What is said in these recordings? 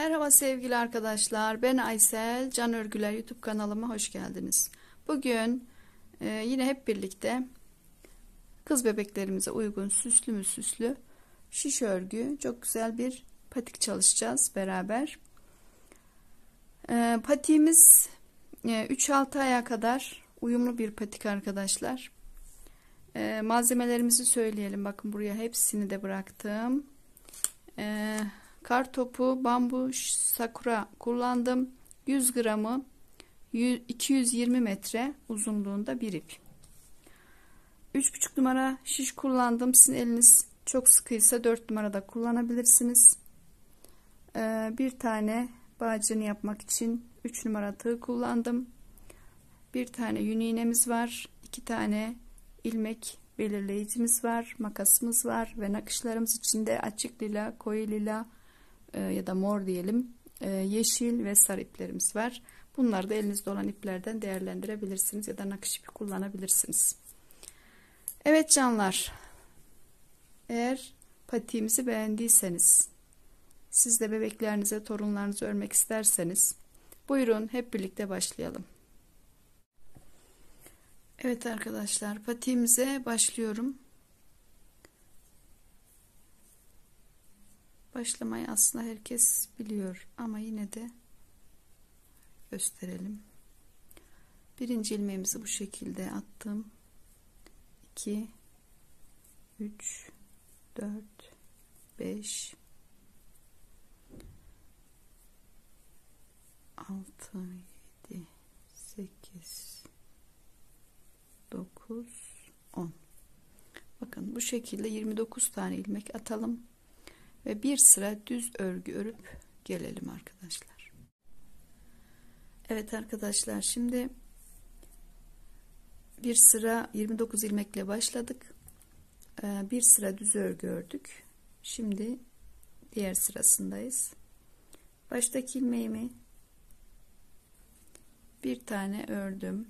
Merhaba sevgili arkadaşlar. Ben Aysel. Can Örgüler YouTube kanalıma hoş geldiniz. Bugün e, yine hep birlikte kız bebeklerimize uygun süslü mü süslü şiş örgü çok güzel bir patik çalışacağız beraber. E, patiğimiz e, 3-6 aya kadar uyumlu bir patik arkadaşlar. E, malzemelerimizi söyleyelim. Bakın buraya hepsini de bıraktım. Eee Kar topu bambu sakura kullandım. 100 gramı 220 metre uzunluğunda bir ip. 3,5 numara şiş kullandım. Sizin eliniz çok sıkıysa 4 numarada kullanabilirsiniz. Ee, bir tane bağcını yapmak için 3 numara tığ kullandım. Bir tane yün iğnemiz var. 2 tane ilmek belirleyicimiz var. Makasımız var ve nakışlarımız içinde açık lila, koyu lila, e, ya da mor diyelim e, yeşil ve sarı iplerimiz var. Bunları da elinizde olan iplerden değerlendirebilirsiniz ya da nakış ipi kullanabilirsiniz. Evet canlar eğer patiğimizi beğendiyseniz siz de bebeklerinize torunlarınızı örmek isterseniz buyurun hep birlikte başlayalım. Evet arkadaşlar patiğimize başlıyorum. Başlamayı aslında herkes biliyor ama yine de gösterelim. Birinci ilmeğimizi bu şekilde attım. 2 3 4 5 6 7 8 9 10 Bakın bu şekilde 29 tane ilmek atalım ve bir sıra düz örgü örüp gelelim arkadaşlar. Evet arkadaşlar şimdi bir sıra 29 ilmekle başladık. Ee, bir sıra düz örgü ördük. Şimdi diğer sırasındayız. Baştaki ilmeğimi bir tane ördüm.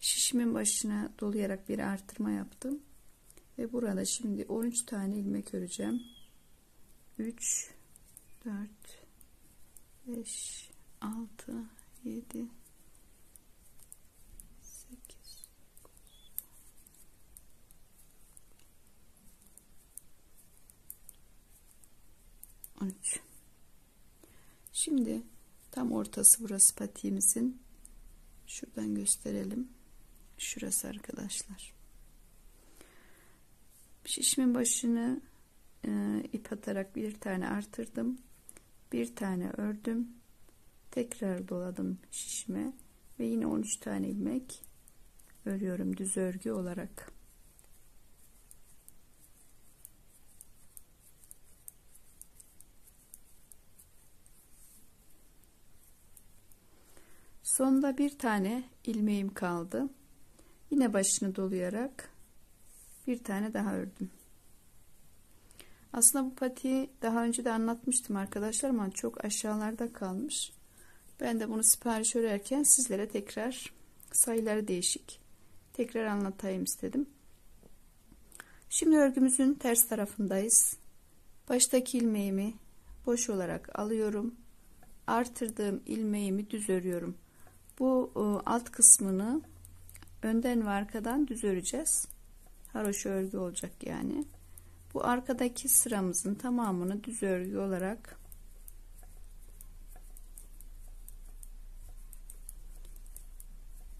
Şişimin başına dolayarak bir artırma yaptım. Ve burada şimdi 13 tane ilmek öreceğim. 3 4 5 6 7 8 13 Şimdi tam ortası burası patiğimizin. Şuradan gösterelim. Şurası arkadaşlar. Şişimin başını e, ip atarak bir tane artırdım. Bir tane ördüm. Tekrar doladım şişime ve yine 13 tane ilmek örüyorum düz örgü olarak. Sonda bir tane ilmeğim kaldı. Yine başını dolayarak bir tane daha ördüm. Aslında bu patiği daha önce de anlatmıştım arkadaşlar ama çok aşağılarda kalmış. Ben de bunu sipariş örerken sizlere tekrar sayıları değişik tekrar anlatayım istedim. Şimdi örgümüzün ters tarafındayız. Baştaki ilmeğimi boş olarak alıyorum. Artırdığım ilmeğimi düz örüyorum. Bu e, alt kısmını önden ve arkadan düz öreceğiz haroşa örgü olacak yani. Bu arkadaki sıramızın tamamını düz örgü olarak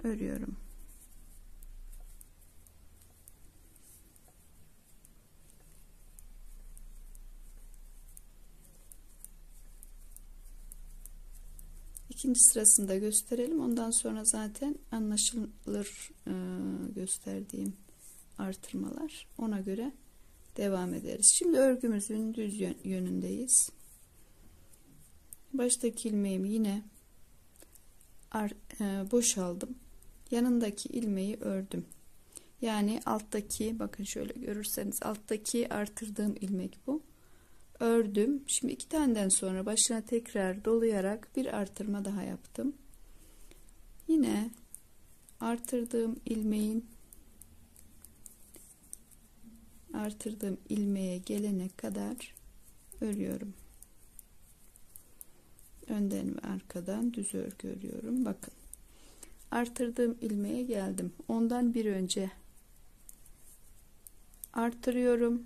örüyorum. İkinci sırasında gösterelim. Ondan sonra zaten anlaşılır e, gösterdiğim artırmalar. Ona göre devam ederiz. Şimdi örgümüzün düz yönündeyiz. Baştaki ilmeğimi yine e, boşaldım. Yanındaki ilmeği ördüm. Yani alttaki bakın şöyle görürseniz alttaki artırdığım ilmek bu. Ördüm. Şimdi iki taneden sonra başına tekrar dolayarak bir artırma daha yaptım. Yine artırdığım ilmeğin artırdığım ilmeğe gelene kadar örüyorum. önden ve arkadan düz örgü örüyorum. Bakın. Artırdığım ilmeğe geldim. Ondan bir önce artırıyorum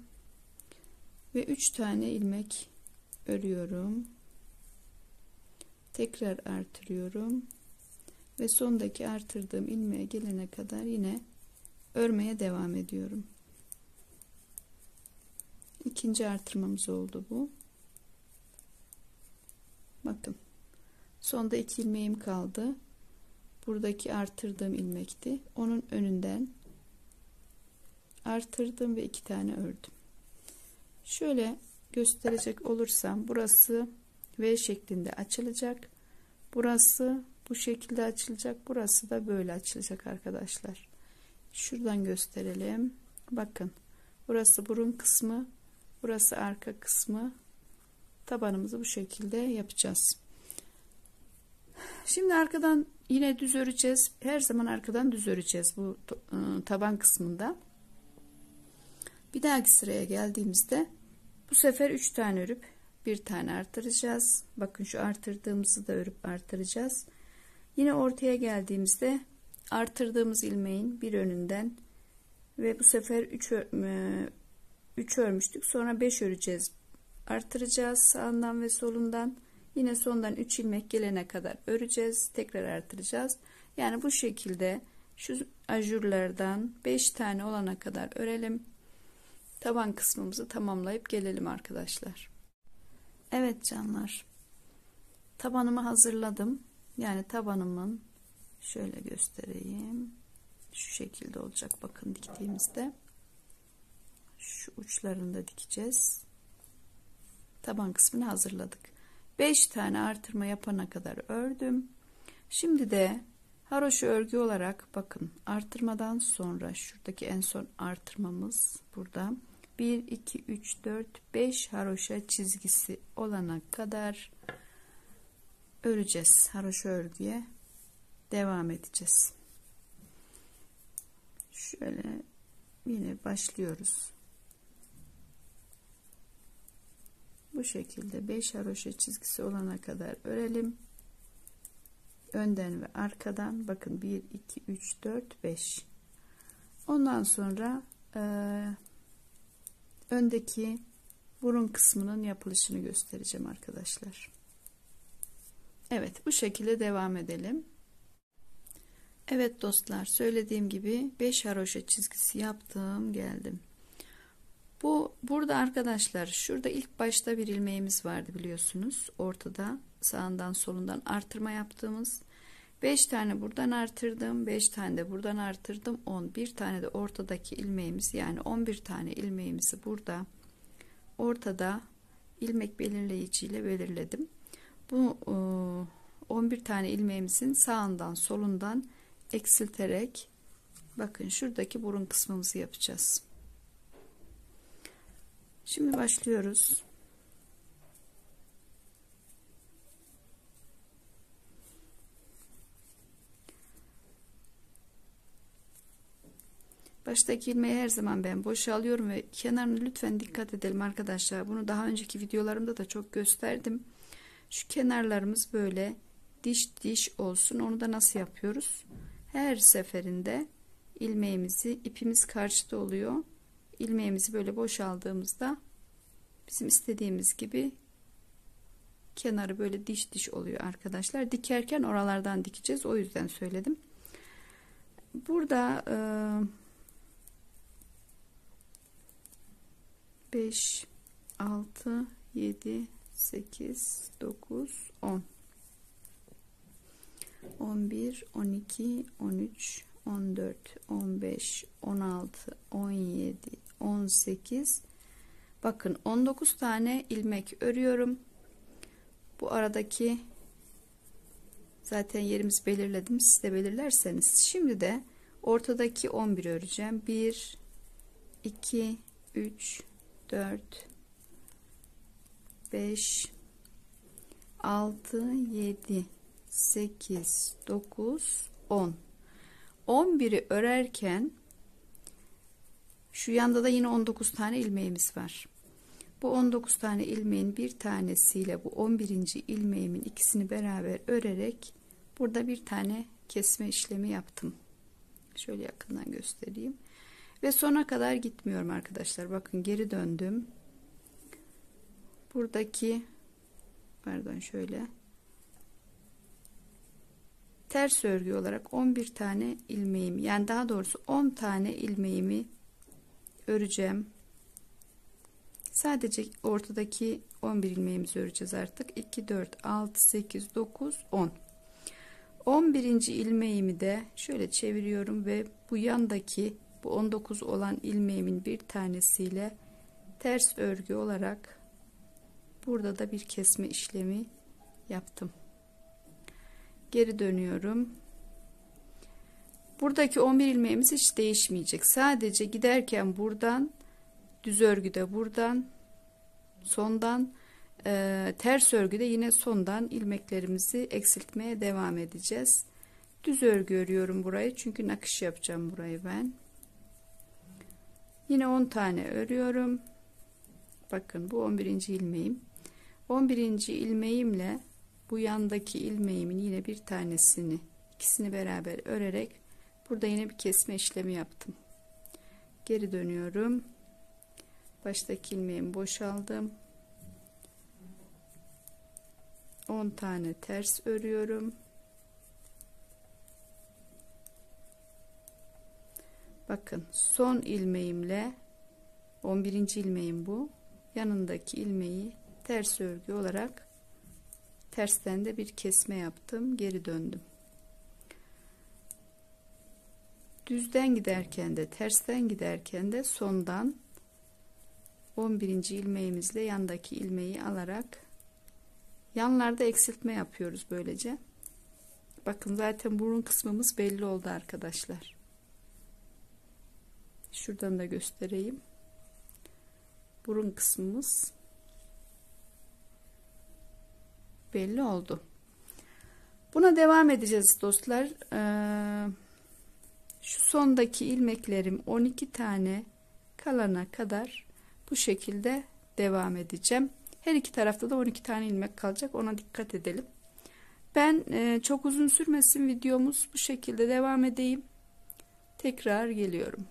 ve 3 tane ilmek örüyorum. Tekrar artırıyorum ve sondaki artırdığım ilmeğe gelene kadar yine örmeye devam ediyorum ikinci artırmamız oldu bu. Bakın. Sonda iki ilmeğim kaldı. Buradaki artırdığım ilmekti. Onun önünden artırdım ve iki tane ördüm. Şöyle gösterecek olursam burası V şeklinde açılacak. Burası bu şekilde açılacak. Burası da böyle açılacak arkadaşlar. Şuradan gösterelim. Bakın. Burası burun kısmı burası arka kısmı. Tabanımızı bu şekilde yapacağız. Şimdi arkadan yine düz öreceğiz. Her zaman arkadan düz öreceğiz bu ıı, taban kısmında. Bir dahaki sıraya geldiğimizde bu sefer 3 tane örüp bir tane artıracağız. Bakın şu artırdığımızı da örüp artıracağız. Yine ortaya geldiğimizde artırdığımız ilmeğin bir önünden ve bu sefer 3 3 örmüştük. Sonra 5 öreceğiz. Artıracağız sağından ve solundan. Yine sondan 3 ilmek gelene kadar öreceğiz. Tekrar artıracağız. Yani bu şekilde şu ajurlardan 5 tane olana kadar örelim. Taban kısmımızı tamamlayıp gelelim arkadaşlar. Evet canlar. Tabanımı hazırladım. Yani tabanımın şöyle göstereyim. Şu şekilde olacak bakın diktiğimizde şu uçlarında dikeceğiz. Taban kısmını hazırladık. 5 tane artırma yapana kadar ördüm. Şimdi de haroşa örgü olarak bakın artırmadan sonra şuradaki en son artırmamız burada. 1 2 3 4 5 haroşa çizgisi olana kadar öreceğiz. Haroşa örgüye devam edeceğiz. Şöyle yine başlıyoruz bu şekilde 5 haroşa çizgisi olana kadar örelim. Önden ve arkadan bakın 1 2 3 4 5 ondan sonra e, öndeki burun kısmının yapılışını göstereceğim arkadaşlar. Evet bu şekilde devam edelim. Evet dostlar söylediğim gibi 5 haroşa çizgisi yaptım geldim bu burada arkadaşlar şurada ilk başta bir ilmeğimiz vardı biliyorsunuz. Ortada sağından solundan artırma yaptığımız. 5 tane buradan artırdım 5 tane de buradan artırdım 10 bir tane de ortadaki ilmeğimiz yani 11 tane ilmeğimizi burada ortada ilmek belirleyici ile belirledim. Bu 11 tane ilmeğimizin sağından solundan eksilterek bakın şuradaki burun kısmımızı yapacağız Şimdi başlıyoruz. Baştaki ilmeği her zaman ben boşalıyorum ve kenarını lütfen dikkat edelim arkadaşlar. Bunu daha önceki videolarımda da çok gösterdim. Şu kenarlarımız böyle diş diş olsun. Onu da nasıl yapıyoruz? Her seferinde ilmeğimizi ipimiz karşıda oluyor ilmeğimizi böyle boşaldığımızda bizim istediğimiz gibi kenarı böyle diş diş oluyor arkadaşlar. Dikerken oralardan dikeceğiz. O yüzden söyledim. Burada e, 5 6 7 8 9 10 11 12 13 14 15 16 17 18 bakın 19 tane ilmek örüyorum. Bu aradaki zaten yerimiz belirledim. Siz de belirlerseniz. Şimdi de ortadaki 11 öreceğim. 1 2 3 4 5 6 7 8 9 10 11'i örerken şu yanda da yine 19 tane ilmeğimiz var. Bu 19 tane ilmeğin bir tanesiyle bu 11. ilmeğimin ikisini beraber örerek burada bir tane kesme işlemi yaptım. Şöyle yakından göstereyim. Ve sona kadar gitmiyorum arkadaşlar. Bakın geri döndüm. Buradaki pardon şöyle ters örgü olarak 11 tane ilmeğimi yani daha doğrusu 10 tane ilmeğimi öreceğim. Sadece ortadaki 11 ilmeğimizi öreceğiz artık. 2 4 6 8 9 10. 11. ilmeğimi de şöyle çeviriyorum ve bu yandaki bu 19 olan ilmeğimin bir tanesiyle ters örgü olarak burada da bir kesme işlemi yaptım. Geri dönüyorum. Buradaki 11 ilmeğimiz hiç değişmeyecek. Sadece giderken buradan düz örgüde buradan sondan e, ters örgüde yine sondan ilmeklerimizi eksiltmeye devam edeceğiz. Düz örgü örüyorum burayı çünkü nakış yapacağım burayı ben. Yine 10 tane örüyorum. Bakın bu 11. ilmeğim. 11. ilmeğimle bu yandaki ilmeğimin yine bir tanesini ikisini beraber örerek burada yine bir kesme işlemi yaptım. Geri dönüyorum. Baştaki ilmeğimi boşaldım. 10 tane ters örüyorum. Bakın son ilmeğimle 11. ilmeğim bu. Yanındaki ilmeği ters örgü olarak tersten de bir kesme yaptım. Geri döndüm. Düzden giderken de tersten giderken de sondan 11. ilmeğimizle yandaki ilmeği alarak yanlarda eksiltme yapıyoruz böylece. Bakın zaten burun kısmımız belli oldu arkadaşlar. Şuradan da göstereyim. Burun kısmımız belli oldu. Buna devam edeceğiz dostlar. Ee, şu sondaki ilmeklerim 12 tane kalana kadar bu şekilde devam edeceğim. Her iki tarafta da 12 tane ilmek kalacak. Ona dikkat edelim. Ben e, çok uzun sürmesin videomuz bu şekilde devam edeyim. Tekrar geliyorum.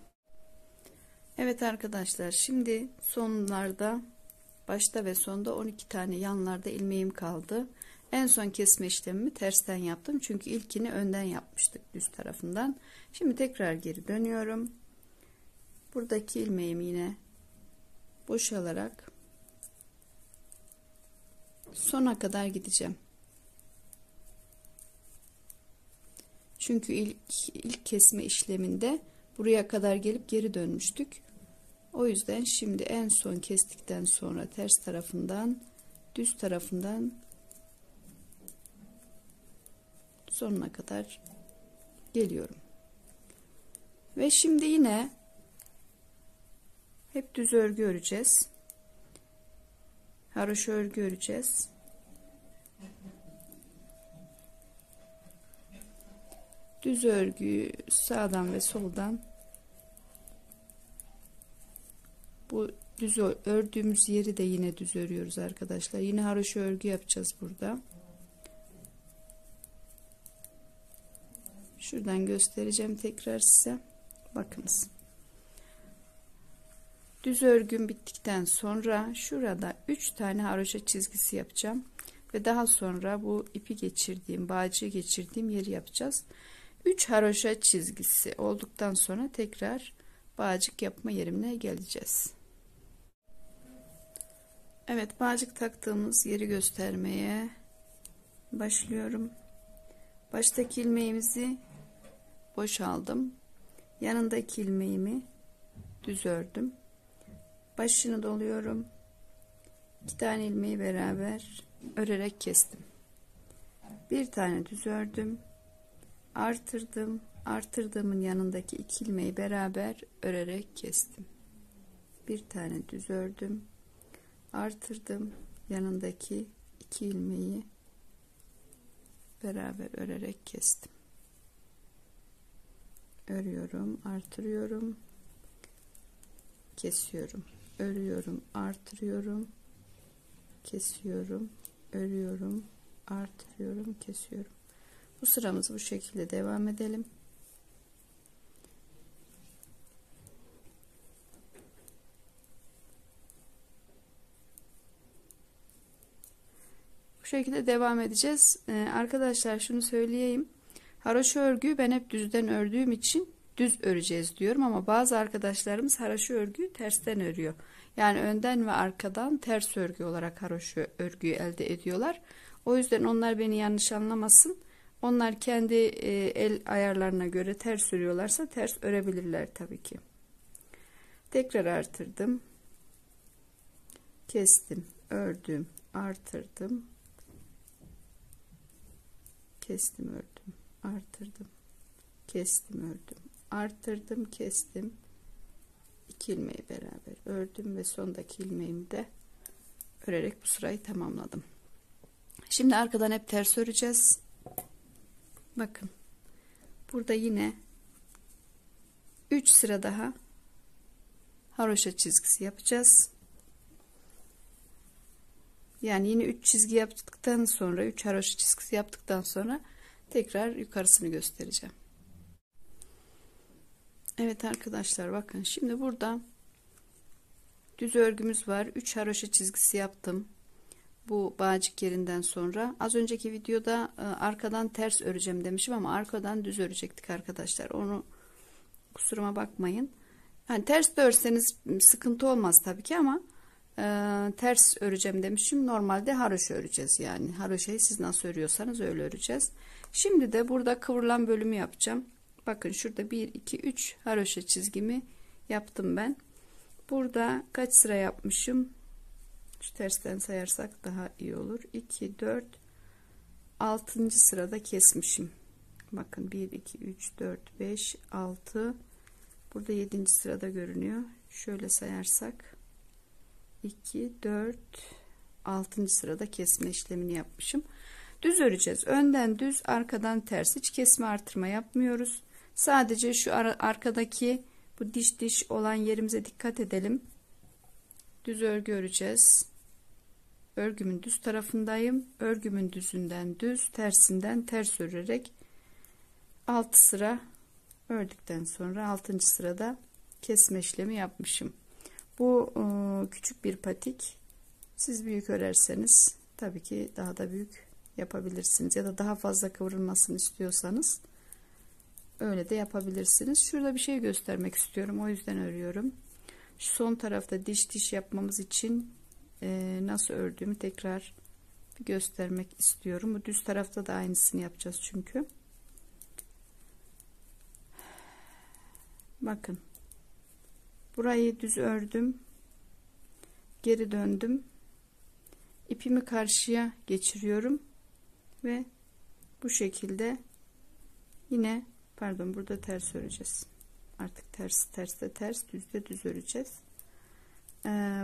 Evet arkadaşlar şimdi sonlarda başta ve sonda 12 tane yanlarda ilmeğim kaldı. En son kesme işlemimi tersten yaptım. Çünkü ilkini önden yapmıştık düz tarafından. Şimdi tekrar geri dönüyorum. Buradaki ilmeğimi yine boşalarak sona kadar gideceğim. Çünkü ilk, ilk kesme işleminde buraya kadar gelip geri dönmüştük. O yüzden şimdi en son kestikten sonra ters tarafından düz tarafından sonuna kadar geliyorum. Ve şimdi yine hep düz örgü öreceğiz. Haroşa örgü öreceğiz. Düz örgüyü sağdan ve soldan bu düz ördüğümüz yeri de yine düz örüyoruz arkadaşlar. Yine haroşa örgü yapacağız burada. Şuradan göstereceğim tekrar size. Bakınız. Düz örgüm bittikten sonra şurada 3 tane haroşa çizgisi yapacağım. Ve daha sonra bu ipi geçirdiğim, bağcığı geçirdiğim yeri yapacağız. 3 haroşa çizgisi olduktan sonra tekrar bağcık yapma yerimine geleceğiz. Evet bağcık taktığımız yeri göstermeye başlıyorum. Baştaki ilmeğimizi boşaldım. Yanındaki ilmeğimi düz ördüm. Başını doluyorum. İki tane ilmeği beraber örerek kestim. Bir tane düz ördüm. Artırdım. Artırdığımın yanındaki iki ilmeği beraber örerek kestim. Bir tane düz ördüm. Artırdım. Yanındaki iki ilmeği. Beraber örerek kestim. Örüyorum artırıyorum. Kesiyorum. Örüyorum artırıyorum. Kesiyorum örüyorum artırıyorum kesiyorum. Bu sıramızı bu şekilde devam edelim şekilde devam edeceğiz ee, arkadaşlar şunu söyleyeyim haroşa örgüyü ben hep düzden ördüğüm için düz öreceğiz diyorum ama bazı arkadaşlarımız haroşa örgüyü tersten örüyor yani önden ve arkadan ters örgü olarak haroşa örgüyü elde ediyorlar o yüzden onlar beni yanlış anlamasın. Onlar kendi e, el ayarlarına göre ters örüyorlarsa ters örebilirler tabii ki. Tekrar artırdım. Kestim, ördüm, artırdım. Kestim, ördüm, artırdım. Kestim, ördüm, arttırdım, kestim. İki ilmeği beraber ördüm ve sondaki ilmeğimi de örerek bu sırayı tamamladım. Şimdi arkadan hep ters öreceğiz. Bakın. Burada yine 3 sıra daha haroşa çizgisi yapacağız. Yani yine 3 çizgi yaptıktan sonra 3 haroşa çizgisi yaptıktan sonra tekrar yukarısını göstereceğim. Evet arkadaşlar bakın şimdi burada düz örgümüz var. 3 haroşa çizgisi yaptım bu bağcık yerinden sonra az önceki videoda e, arkadan ters öreceğim demişim ama arkadan düz örecektik arkadaşlar onu kusuruma bakmayın yani ters de örseniz sıkıntı olmaz tabii ki ama e, ters öreceğim demişim. Normalde haroşa öreceğiz yani. Haroşayı siz nasıl örüyorsanız öyle öreceğiz. Şimdi de burada kıvrılan bölümü yapacağım. Bakın şurada 1 2 3 haroşa çizgimi yaptım ben. Burada kaç sıra yapmışım? Şu tersten sayarsak daha iyi olur. 2 4 6. sırada kesmişim. Bakın 1 2 3 4 5 6 burada 7. sırada görünüyor. Şöyle sayarsak 2 4 6. sırada kesme işlemini yapmışım. Düz öreceğiz. Önden düz arkadan ters. Hiç kesme artırma yapmıyoruz. Sadece şu ar arkadaki bu diş diş olan yerimize dikkat edelim. Düz örgü öreceğiz. Örgümün düz tarafındayım. Örgümün düzünden düz tersinden ters örerek 6 sıra ördükten sonra 6. sırada kesme işlemi yapmışım. Bu e, küçük bir patik siz büyük örerseniz tabii ki daha da büyük yapabilirsiniz ya da daha fazla kıvrılmasını istiyorsanız öyle de yapabilirsiniz şurada bir şey göstermek istiyorum o yüzden örüyorum şu son tarafta diş diş yapmamız için e, nasıl ördüğümü tekrar göstermek istiyorum. Bu düz tarafta da aynısını yapacağız çünkü. Bakın. Burayı düz ördüm. Geri döndüm. İpimi karşıya geçiriyorum ve bu şekilde yine pardon burada ters öreceğiz. Artık ters ters de ters düzde düz öreceğiz. Ee,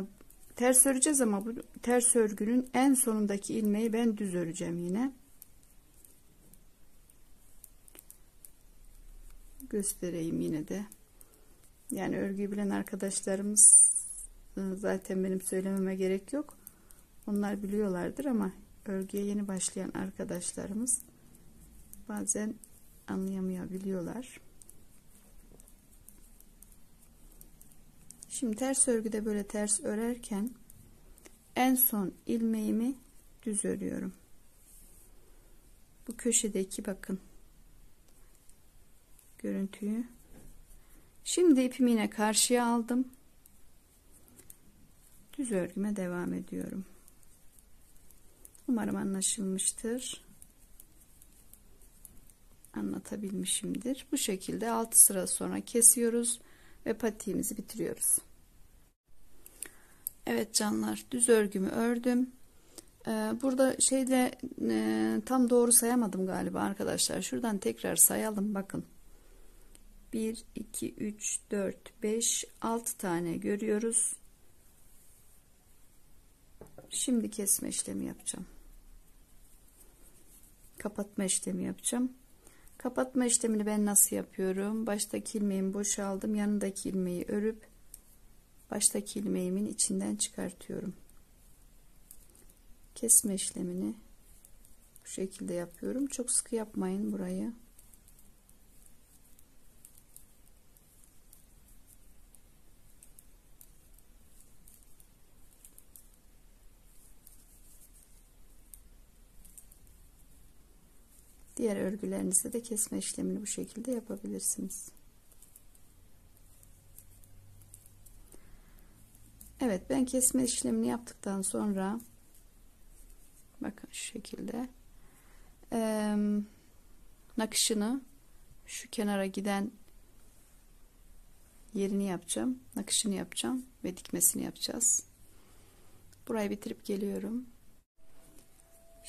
ters öreceğiz ama bu ters örgünün en sonundaki ilmeği ben düz öreceğim yine göstereyim yine de yani örgüyü bilen arkadaşlarımız ıı, zaten benim söylememe gerek yok onlar biliyorlardır ama örgüye yeni başlayan arkadaşlarımız bazen anlayamayabiliyorlar Şimdi ters örgüde böyle ters örerken en son ilmeğimi düz örüyorum. Bu köşedeki bakın görüntüyü. Şimdi ipimi yine karşıya aldım. Düz örgüme devam ediyorum. Umarım anlaşılmıştır. Anlatabilmişimdir. Bu şekilde 6 sıra sonra kesiyoruz ve patiğimizi bitiriyoruz. Evet canlar düz örgümü ördüm. Ee, burada şeyde e, tam doğru sayamadım galiba arkadaşlar. Şuradan tekrar sayalım bakın. 1 2 3 4 5 6 tane görüyoruz. Şimdi kesme işlemi yapacağım. Kapatma işlemi yapacağım. Kapatma işlemini ben nasıl yapıyorum? Baştaki ilmeğimi boşaldım. Yanındaki ilmeği örüp baştaki ilmeğimin içinden çıkartıyorum. Kesme işlemini bu şekilde yapıyorum. Çok sıkı yapmayın burayı. Diğer örgülerinizde de kesme işlemini bu şekilde yapabilirsiniz. Evet ben kesme işlemini yaptıktan sonra bakın şu şekilde e, nakışını şu kenara giden yerini yapacağım nakışını yapacağım ve dikmesini yapacağız burayı bitirip geliyorum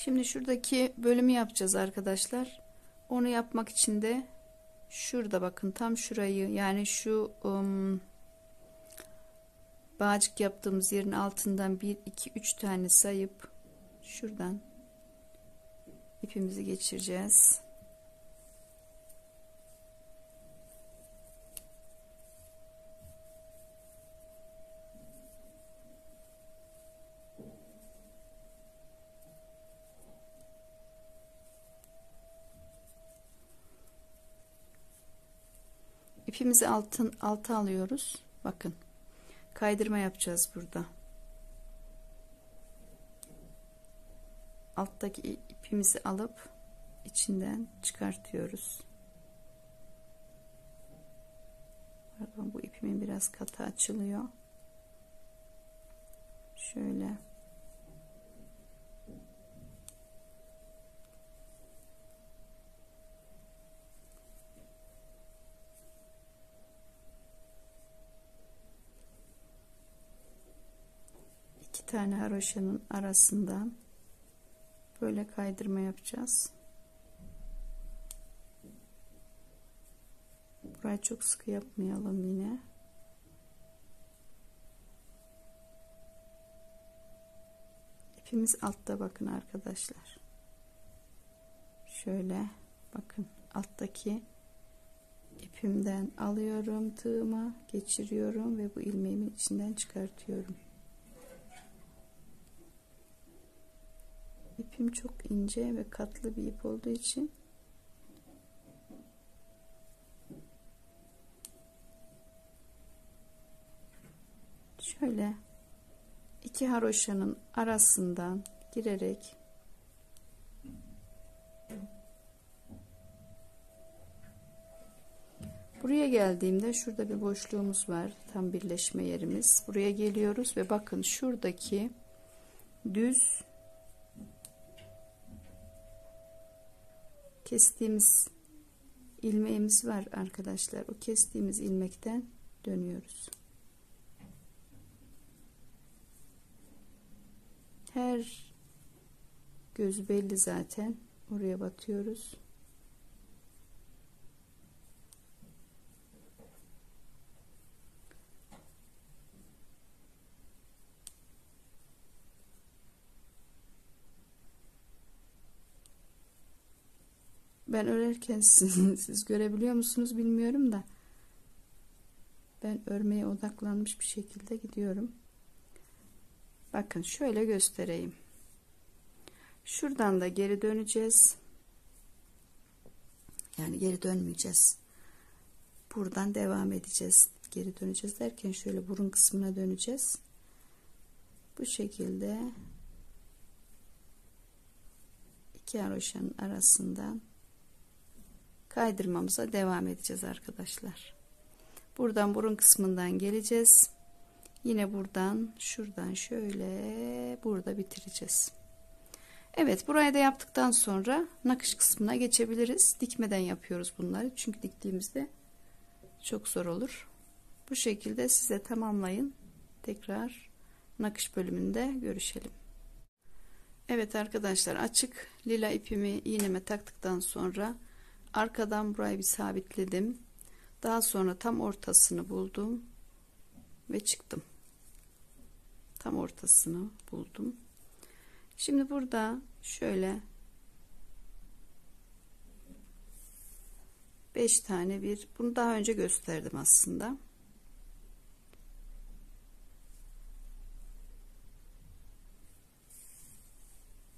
şimdi şuradaki bölümü yapacağız arkadaşlar onu yapmak için de şurada bakın tam şurayı yani şu um, bağcık yaptığımız yerin altından 1 2 3 tane sayıp şuradan ipimizi geçireceğiz. İpimizi altın alta alıyoruz. Bakın kaydırma yapacağız burada. Alttaki ipimizi alıp içinden çıkartıyoruz. Pardon bu ipimin biraz katı açılıyor. Şöyle tane haroşanın arasından böyle kaydırma yapacağız. Burayı çok sıkı yapmayalım yine. İpimiz altta bakın arkadaşlar. Şöyle bakın alttaki ipimden alıyorum tığıma geçiriyorum ve bu ilmeğimin içinden çıkartıyorum. İpim çok ince ve katlı bir ip olduğu için şöyle iki haroşanın arasından girerek Buraya geldiğimde şurada bir boşluğumuz var. Tam birleşme yerimiz. Buraya geliyoruz ve bakın şuradaki düz kestiğimiz ilmeğimiz var arkadaşlar. O kestiğimiz ilmekten dönüyoruz. Her göz belli zaten. Oraya batıyoruz. Ben örerken siz, siz görebiliyor musunuz bilmiyorum da ben örmeye odaklanmış bir şekilde gidiyorum. Bakın şöyle göstereyim. Şuradan da geri döneceğiz. Yani geri dönmeyeceğiz. Buradan devam edeceğiz. Geri döneceğiz derken şöyle burun kısmına döneceğiz. Bu şekilde iki haroşanın arasından kaydırmamıza devam edeceğiz arkadaşlar. Buradan burun kısmından geleceğiz. Yine buradan şuradan şöyle burada bitireceğiz. Evet burayı da yaptıktan sonra nakış kısmına geçebiliriz. Dikmeden yapıyoruz bunları. Çünkü diktiğimizde çok zor olur. Bu şekilde size tamamlayın. Tekrar nakış bölümünde görüşelim. Evet arkadaşlar açık lila ipimi iğneme taktıktan sonra arkadan burayı bir sabitledim. Daha sonra tam ortasını buldum ve çıktım. Tam ortasını buldum. Şimdi burada şöyle 5 tane bir bunu daha önce gösterdim aslında.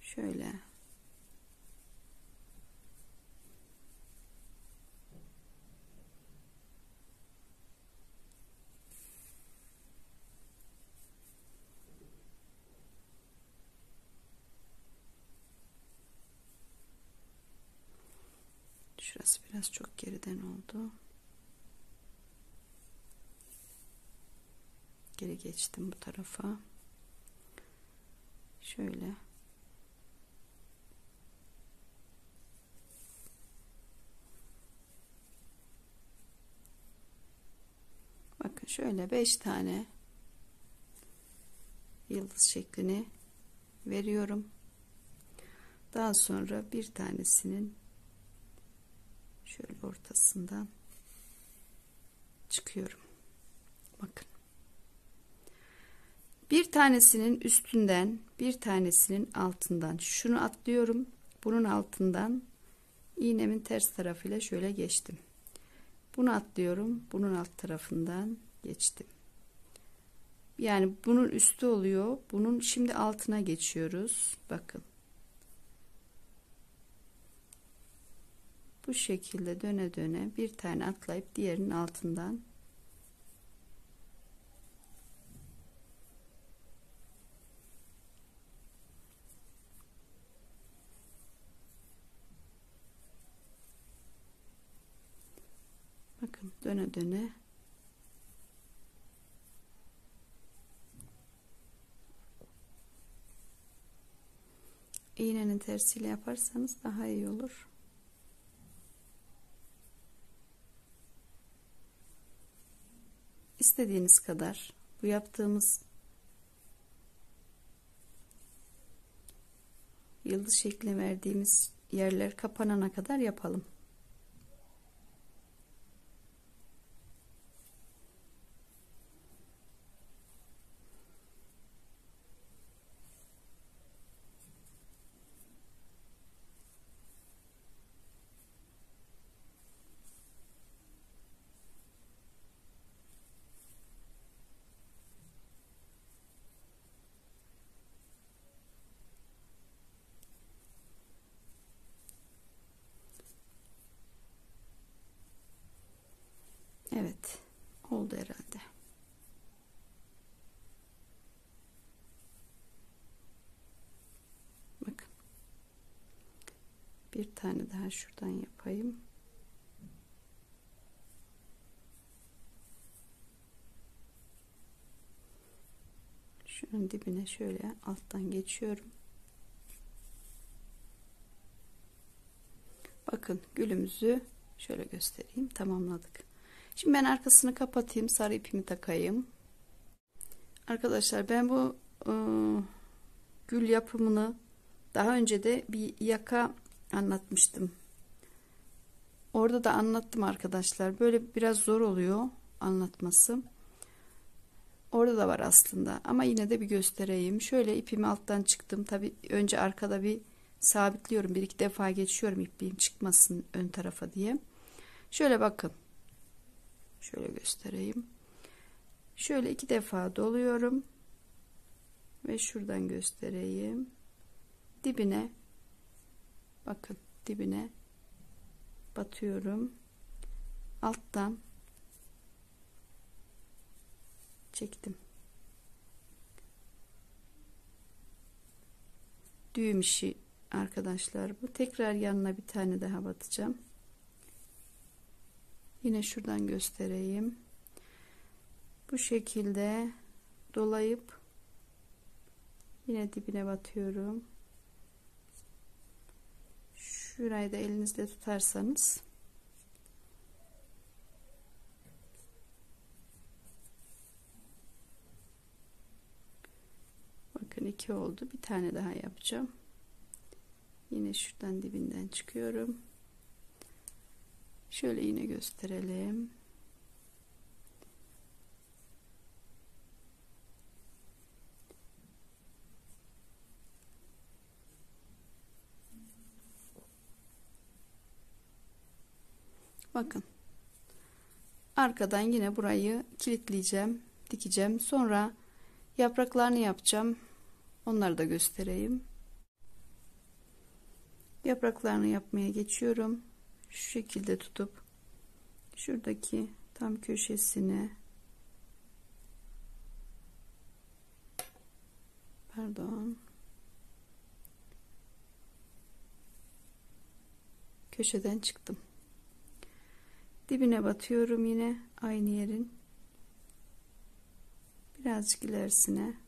Şöyle. Şurası biraz çok geriden oldu. Geri geçtim bu tarafa. Şöyle. Bakın şöyle 5 tane yıldız şeklini veriyorum. Daha sonra bir tanesinin şöyle ortasından çıkıyorum. Bakın. Bir tanesinin üstünden, bir tanesinin altından şunu atlıyorum. Bunun altından iğnemin ters tarafıyla şöyle geçtim. Bunu atlıyorum. Bunun alt tarafından geçtim. Yani bunun üstü oluyor. Bunun şimdi altına geçiyoruz. Bakın. Bu şekilde döne döne bir tane atlayıp diğerinin altından bakın döne döne iğnenin tersiyle yaparsanız daha iyi olur. İstediğiniz kadar bu yaptığımız yıldız şekli verdiğimiz yerler kapanana kadar yapalım. Evet. Oldu herhalde. Bakın. Bir tane daha şuradan yapayım. Şunun dibine şöyle alttan geçiyorum. Bakın gülümüzü şöyle göstereyim. Tamamladık. Şimdi ben arkasını kapatayım. Sarı ipimi takayım. Arkadaşlar ben bu e, gül yapımını daha önce de bir yaka anlatmıştım. Orada da anlattım arkadaşlar. Böyle biraz zor oluyor anlatması. Orada da var aslında ama yine de bir göstereyim. Şöyle ipimi alttan çıktım. Tabi önce arkada bir sabitliyorum. Bir iki defa geçiyorum ipliğim çıkmasın ön tarafa diye. Şöyle bakın. Şöyle göstereyim. Şöyle iki defa doluyorum. Ve şuradan göstereyim. Dibine bakın dibine batıyorum. Alttan çektim. Düğüm işi arkadaşlar bu. Tekrar yanına bir tane daha batacağım. Yine şuradan göstereyim. Bu şekilde dolayıp yine dibine batıyorum. Şurayı da elinizde tutarsanız bakın iki oldu. Bir tane daha yapacağım. Yine şuradan dibinden çıkıyorum. Şöyle yine gösterelim. Bakın. Arkadan yine burayı kilitleyeceğim, dikeceğim. Sonra yapraklarını yapacağım. Onları da göstereyim. yapraklarını yapmaya geçiyorum. Şu şekilde tutup şuradaki tam köşesine pardon köşeden çıktım. Dibine batıyorum yine aynı yerin. Birazcık ilerisine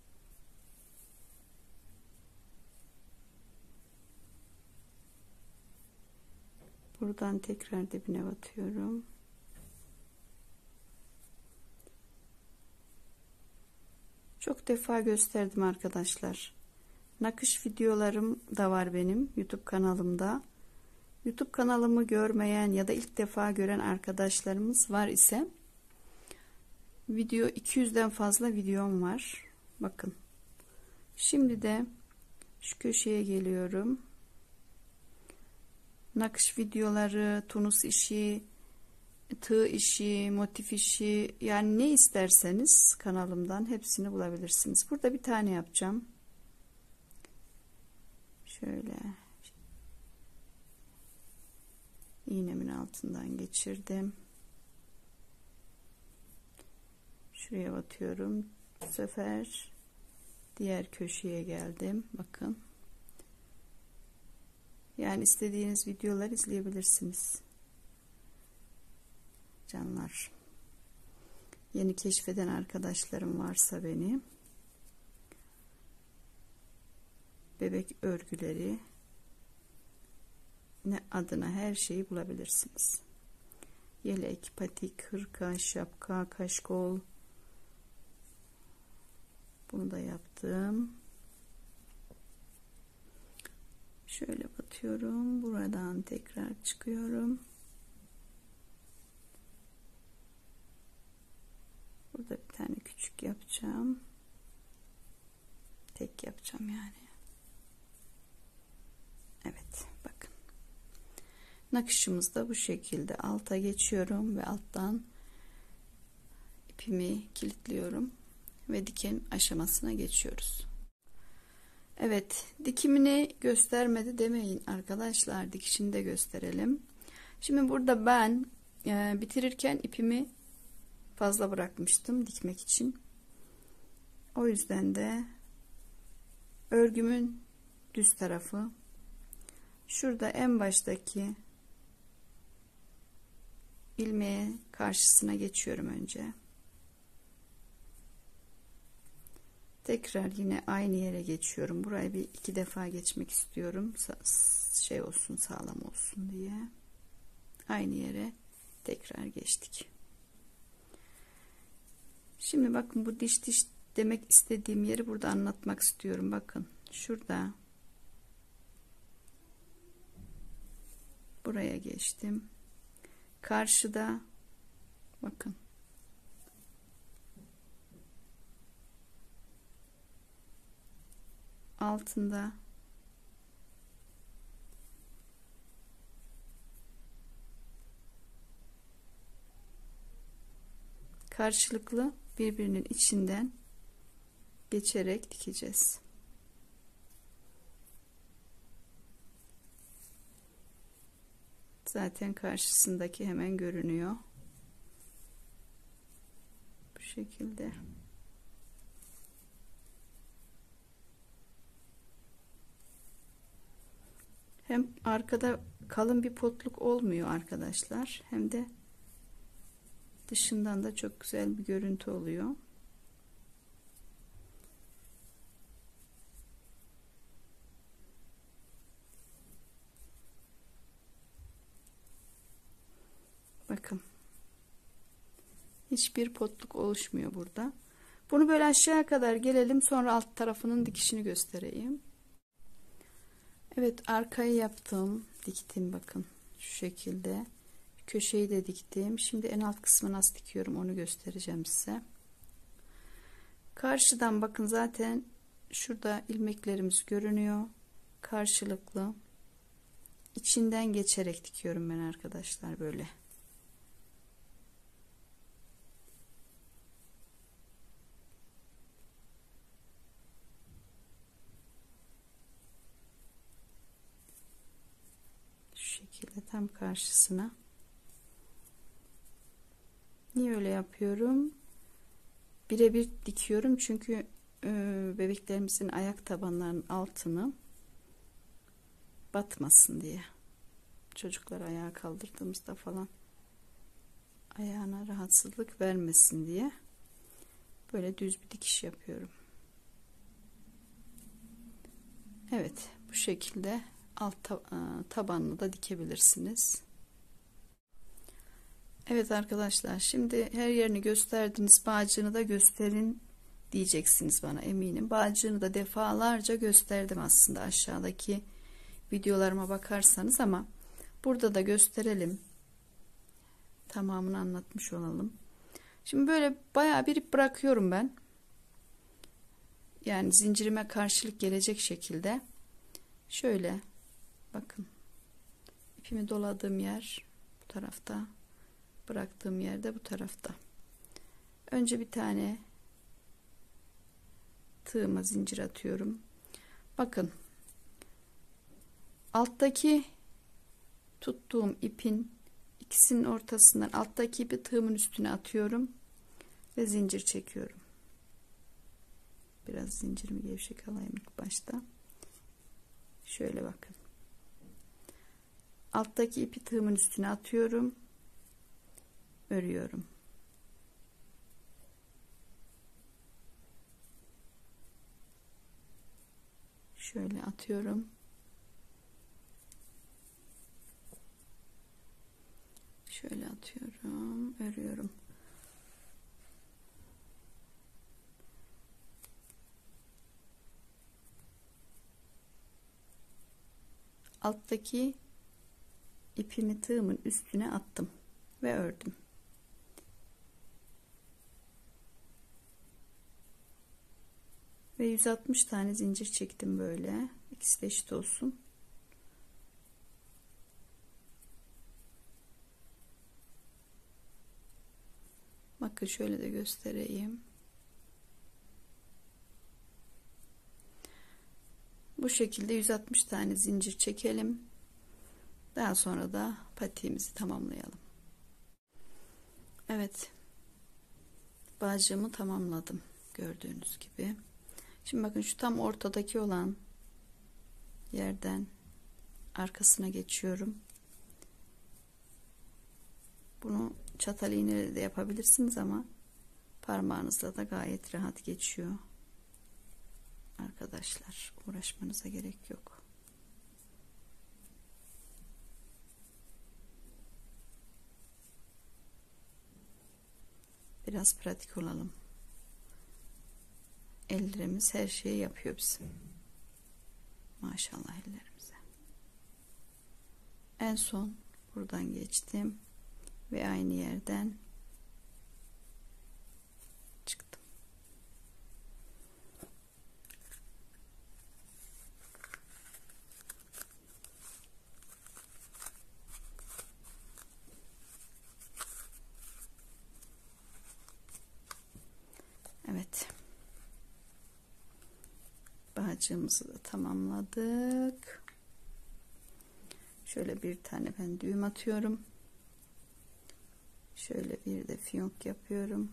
buradan tekrar dibine batıyorum. Çok defa gösterdim arkadaşlar. Nakış videolarım da var benim youtube kanalımda. Youtube kanalımı görmeyen ya da ilk defa gören arkadaşlarımız var ise video 200'den fazla videom var. Bakın. Şimdi de şu köşeye geliyorum nakış videoları tunus işi tığ işi motif işi yani ne isterseniz kanalımdan hepsini bulabilirsiniz. Burada bir tane yapacağım. Şöyle. İğnemin altından geçirdim. Şuraya batıyorum. Bu sefer diğer köşeye geldim. Bakın yani istediğiniz videolar izleyebilirsiniz. Canlar. Yeni keşfeden arkadaşlarım varsa beni. Bebek örgüleri. Ne adına her şeyi bulabilirsiniz. Yelek patik hırka şapka kaşkol. Bunu da yaptım. Şöyle batıyorum. Buradan tekrar çıkıyorum. Burada bir tane küçük yapacağım. Tek yapacağım yani. Evet bakın. Nakışımız da bu şekilde alta geçiyorum ve alttan ipimi kilitliyorum ve diken aşamasına geçiyoruz. Evet dikimini göstermedi demeyin arkadaşlar dikişini de gösterelim. Şimdi burada ben e, bitirirken ipimi fazla bırakmıştım dikmek için. O yüzden de örgümün düz tarafı şurada en baştaki ilmeğe karşısına geçiyorum önce. Tekrar yine aynı yere geçiyorum. Burayı bir iki defa geçmek istiyorum. Şey olsun sağlam olsun diye. Aynı yere tekrar geçtik. Şimdi bakın bu diş diş demek istediğim yeri burada anlatmak istiyorum. Bakın şurada buraya geçtim. Karşıda bakın altında karşılıklı birbirinin içinden geçerek dikeceğiz. Zaten karşısındaki hemen görünüyor. Bu şekilde. Hem arkada kalın bir potluk olmuyor arkadaşlar. Hem de dışından da çok güzel bir görüntü oluyor. Bakın. Hiçbir potluk oluşmuyor burada. Bunu böyle aşağıya kadar gelelim. Sonra alt tarafının dikişini göstereyim. Evet arkayı yaptım. Diktim bakın. Şu şekilde. Köşeyi de diktim. Şimdi en alt kısmı nasıl dikiyorum onu göstereceğim size. Karşıdan bakın zaten şurada ilmeklerimiz görünüyor. Karşılıklı. içinden geçerek dikiyorum ben arkadaşlar böyle. Şekilde tam karşısına. Niye öyle yapıyorum? Birebir dikiyorum çünkü e, bebeklerimizin ayak tabanlarının altını batmasın diye. Çocuklar ayağa kaldırdığımızda falan ayağına rahatsızlık vermesin diye böyle düz bir dikiş yapıyorum. Evet bu şekilde alt tabanını da dikebilirsiniz. Evet arkadaşlar şimdi her yerini gösterdiniz bağcığını da gösterin diyeceksiniz bana eminim. Bağcığını da defalarca gösterdim aslında aşağıdaki videolarıma bakarsanız ama burada da gösterelim. Tamamını anlatmış olalım. Şimdi böyle bayağı bir bırakıyorum ben. Yani zincirime karşılık gelecek şekilde. Şöyle bakın. ipimi doladığım yer bu tarafta. Bıraktığım yerde bu tarafta. Önce bir tane tığıma zincir atıyorum. Bakın. Alttaki tuttuğum ipin ikisinin ortasından alttaki ipi tığımın üstüne atıyorum ve zincir çekiyorum. Biraz zincirimi gevşek alayım ilk başta. Şöyle bakın. Alttaki ipi tığımın üstüne atıyorum. Örüyorum. Şöyle atıyorum. Şöyle atıyorum, örüyorum. alttaki ipimi tığımın üstüne attım ve ördüm. Ve 160 tane zincir çektim böyle. İkisi de eşit olsun. Bakın şöyle de göstereyim. Bu şekilde 160 tane zincir çekelim. Daha sonra da patiğimizi tamamlayalım. Evet. Bağcığımı tamamladım. Gördüğünüz gibi. Şimdi bakın şu tam ortadaki olan yerden arkasına geçiyorum. Bunu çatal iğneyle de yapabilirsiniz ama parmağınızla da gayet rahat geçiyor arkadaşlar uğraşmanıza gerek yok biraz pratik olalım. Ellerimiz her şeyi yapıyor bizim. Maşallah ellerimize. En son buradan geçtim ve aynı yerden Evet. Bağcığımızı da tamamladık. Şöyle bir tane ben düğüm atıyorum. Şöyle bir de fiyonk yapıyorum.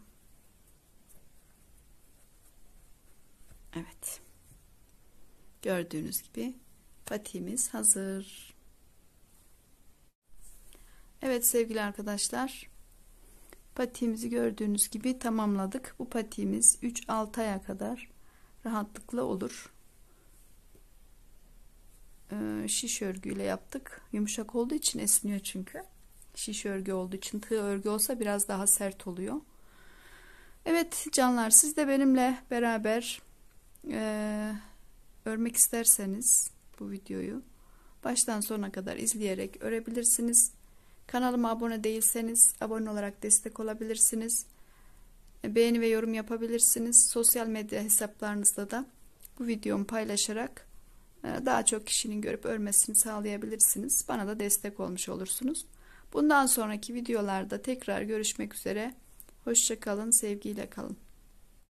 Evet. Gördüğünüz gibi patiğimiz hazır. Evet sevgili arkadaşlar patiğimizi gördüğünüz gibi tamamladık. Bu patiğimiz 3-6 aya kadar rahatlıkla olur. Ee, şiş örgüyle yaptık. Yumuşak olduğu için esniyor çünkü. Şiş örgü olduğu için tığ örgü olsa biraz daha sert oluyor. Evet canlar siz de benimle beraber e, örmek isterseniz bu videoyu baştan sona kadar izleyerek örebilirsiniz. Kanalıma abone değilseniz abone olarak destek olabilirsiniz. Beğeni ve yorum yapabilirsiniz. Sosyal medya hesaplarınızda da bu videomu paylaşarak e, daha çok kişinin görüp örmesini sağlayabilirsiniz. Bana da destek olmuş olursunuz. Bundan sonraki videolarda tekrar görüşmek üzere. Hoşçakalın, sevgiyle kalın.